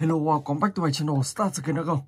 Hello, welcome back to my channel, Start Again Go.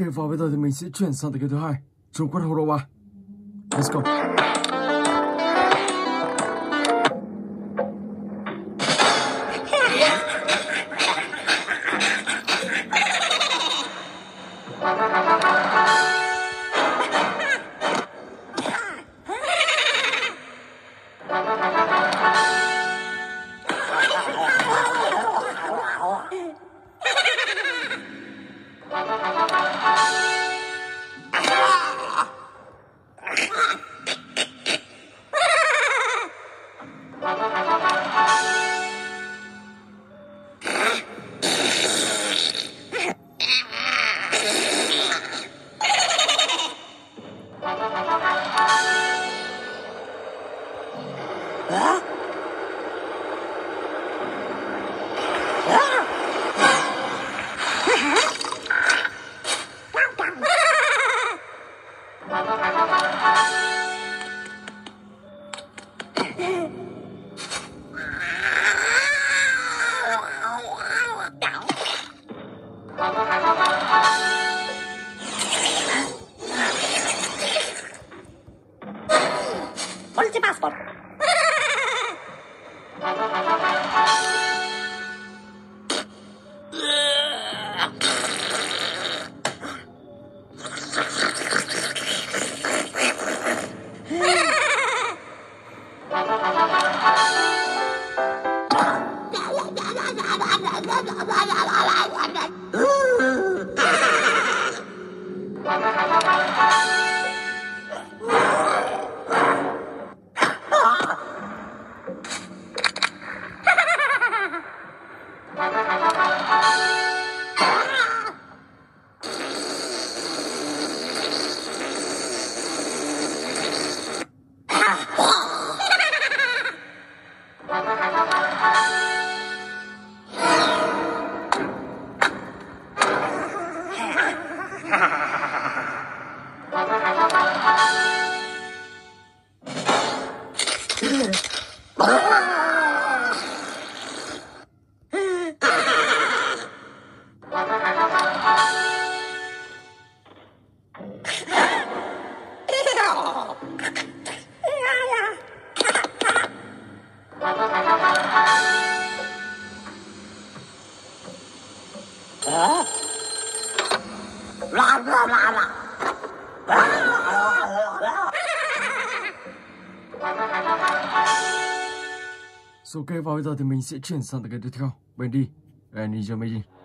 Ok, và bây giờ thì mình sẽ chuyển sang từ cái thứ hai. Trung Quốc Europa. Let's go. ba So ok và bây giờ thì mình sẽ chuyển sang tập cái tiếp theo. Bên đi, and enjoy.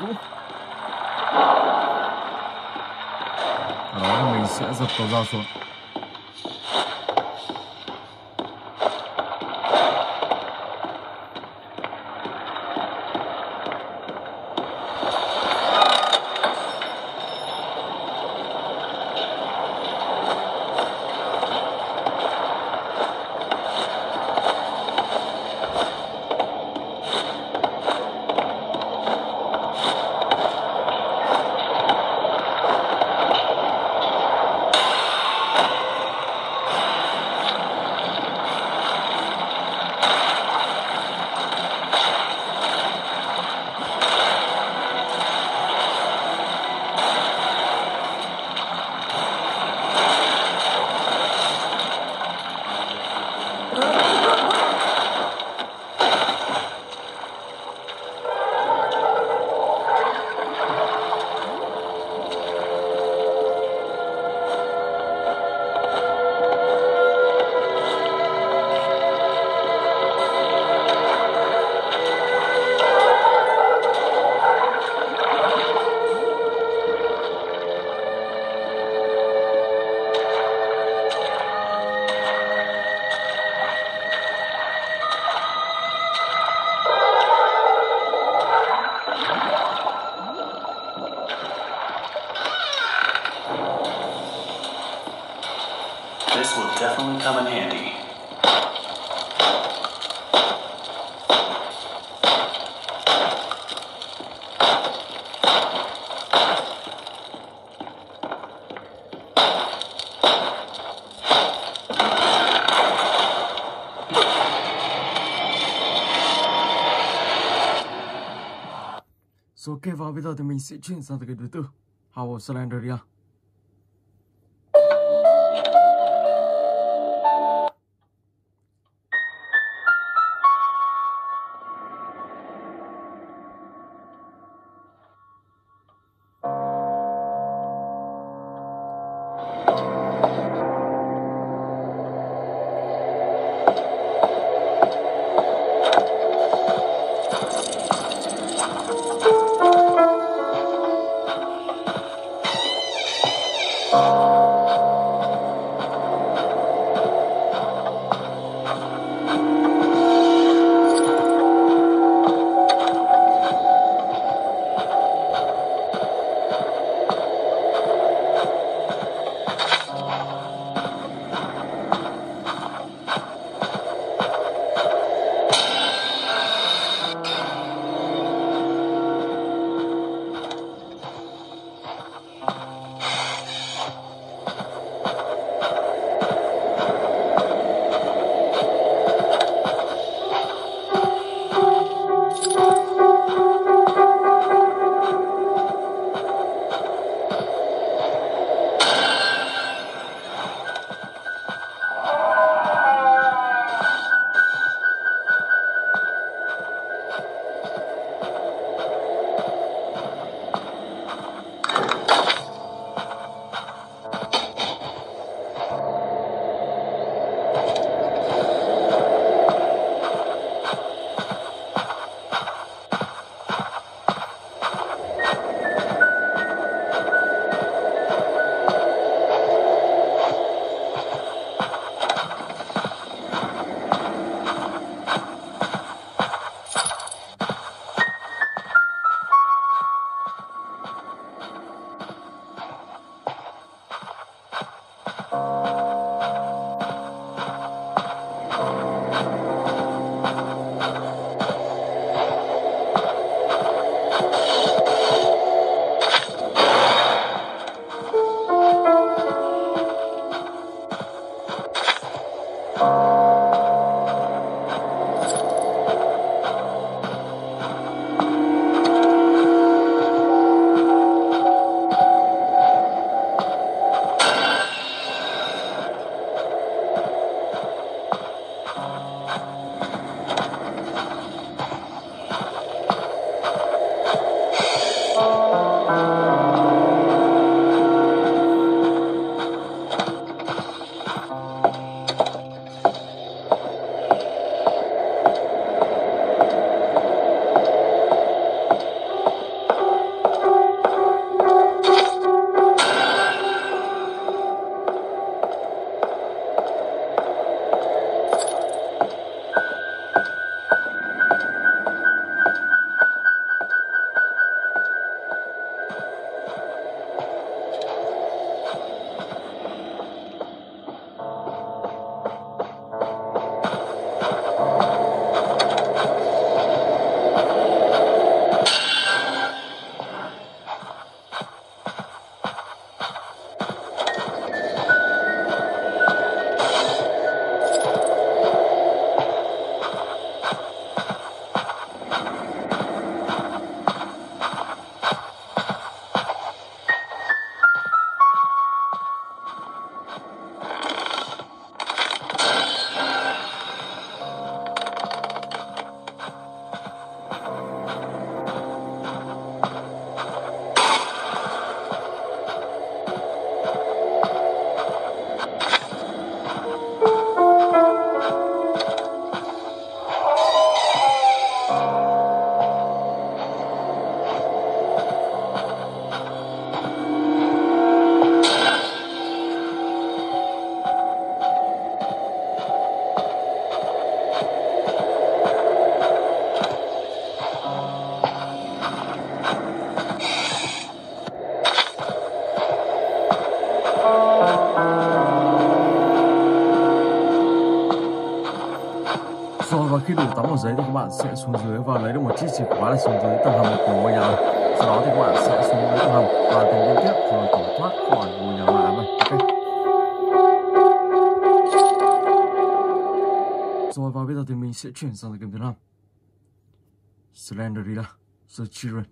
Cũ. Đó mình sẽ giật cầu dao xuống Và bây giờ thì mình something chuyển sang từ cái thứ tư, House of dưới giấy thì các bạn sẽ xuống dưới và lấy được một chiếc chìa khóa để xuống dưới tầng hầm của ngôi nhà sau đó thì các bạn sẽ xuống dưới tầng hầm và tìm kiếm tiếp rồi tẩu thoát khỏi ngôi nhà ma này ok rồi và bây giờ thì mình sẽ chuyển sang game thứ năm Slenderilla The Children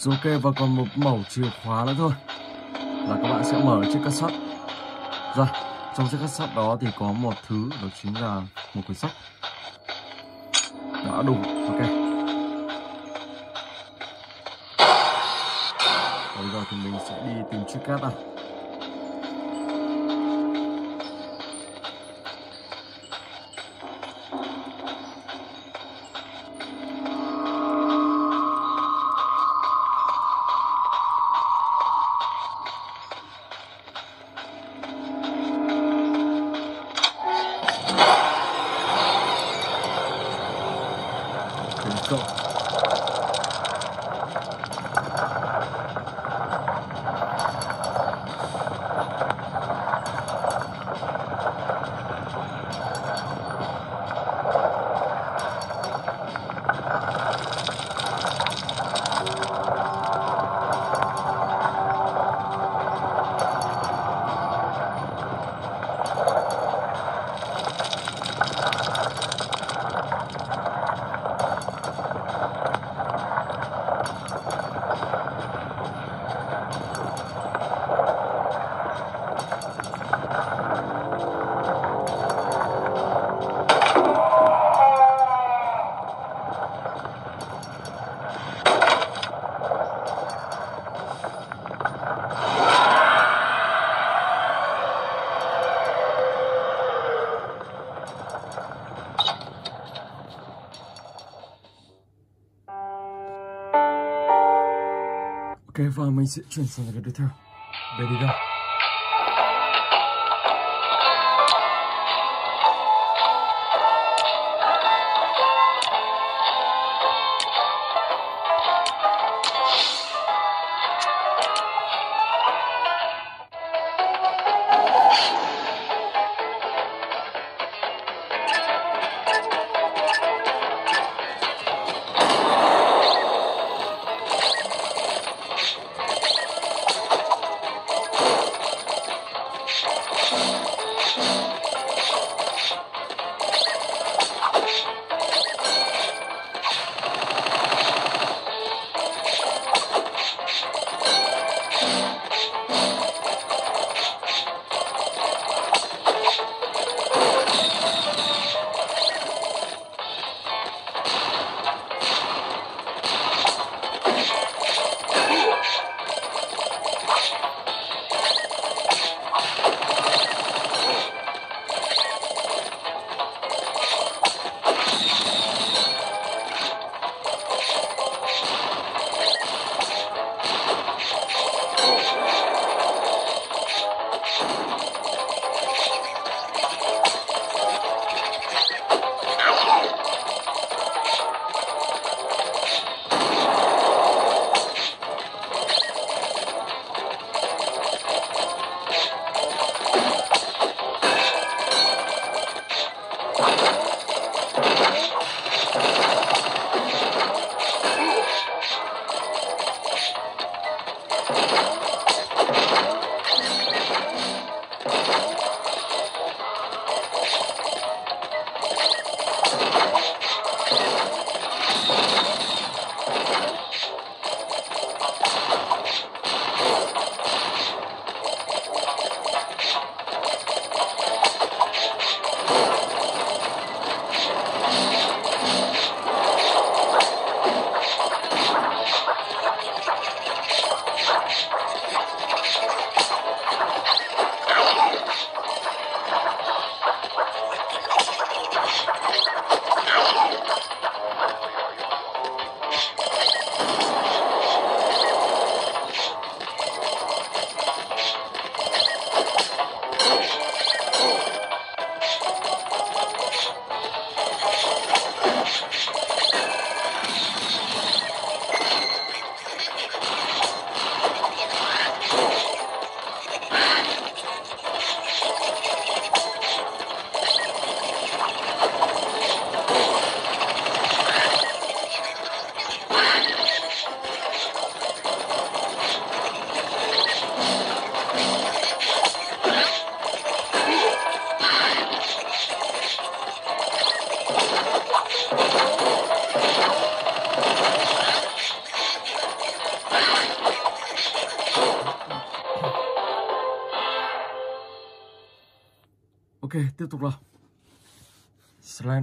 Rồi ok và còn một mẩu chìa khóa nữa thôi. Là các bạn sẽ mở chiếc cassette ra trong chiếc cassette đó thì có một thứ, đó chính là một quyển sách. Đã đủ, ok. Bây giờ thì mình sẽ đi tìm chiếc cát này Ok và mình sẽ chuyển sang cái tiếp theo.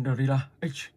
Về đi đâu? Ok,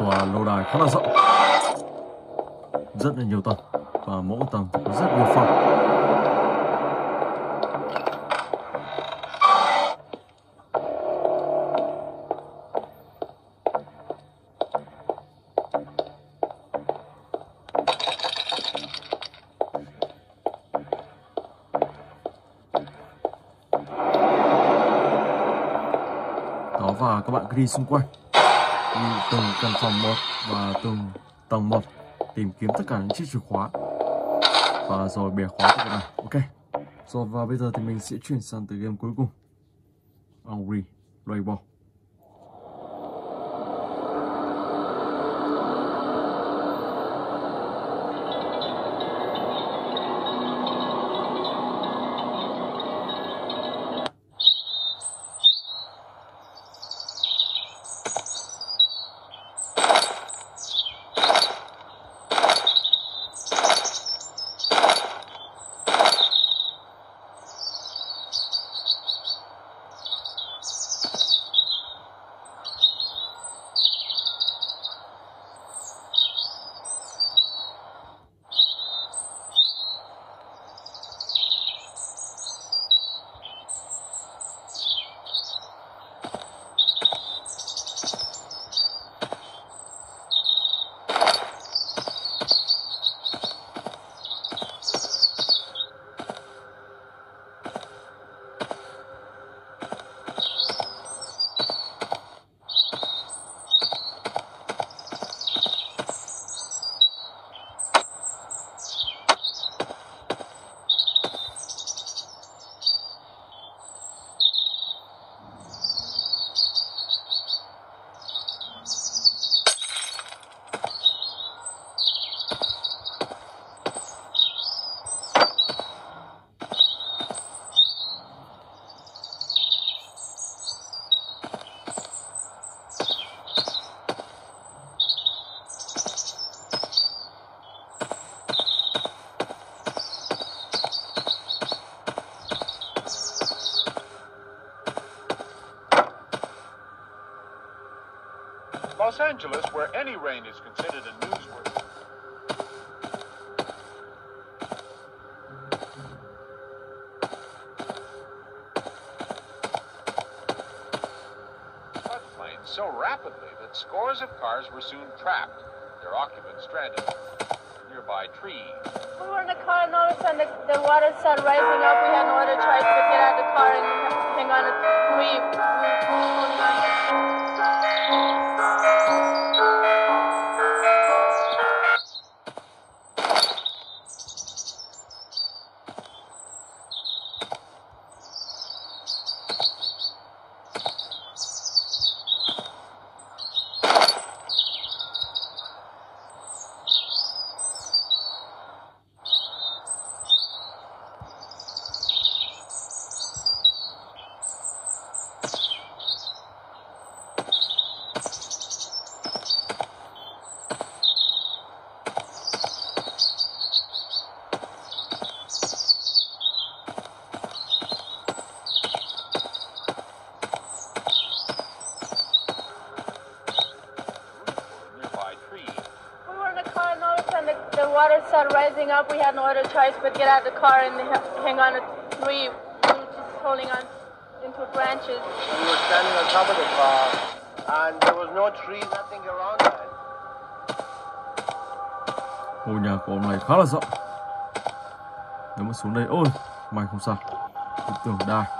tòa lâu đài khá là rộng. Rất là nhiều tầng và mỗi tầng có rất nhiều phòng. Đó và các bạn cứ đi xung quanh từng căn phòng một và từng tầng một tìm kiếm tất cả những chiếc chìa khóa. Và rồi bẻ khóa các bạn ok. Rồi, và bây giờ thì mình sẽ chuyển sang từ game cuối cùng. Angry Rainbow. Angeles, where any rain is considered a newsworthy. Floodplained so rapidly that scores of cars were soon trapped, their occupants stranded nearby trees. We were in the car and all of a sudden the, the water started rising up. We had no other choice but get out of the car and hang on we, we rising up, we had no other choice but get out of the car and hang on to three. Just holding on into branches. We were standing on top of the car, and there was no trees, nothing around us. ngôi nhà của ông này khá là rộng nếu mà xuống đây ôi may không sao tôi tưởng đai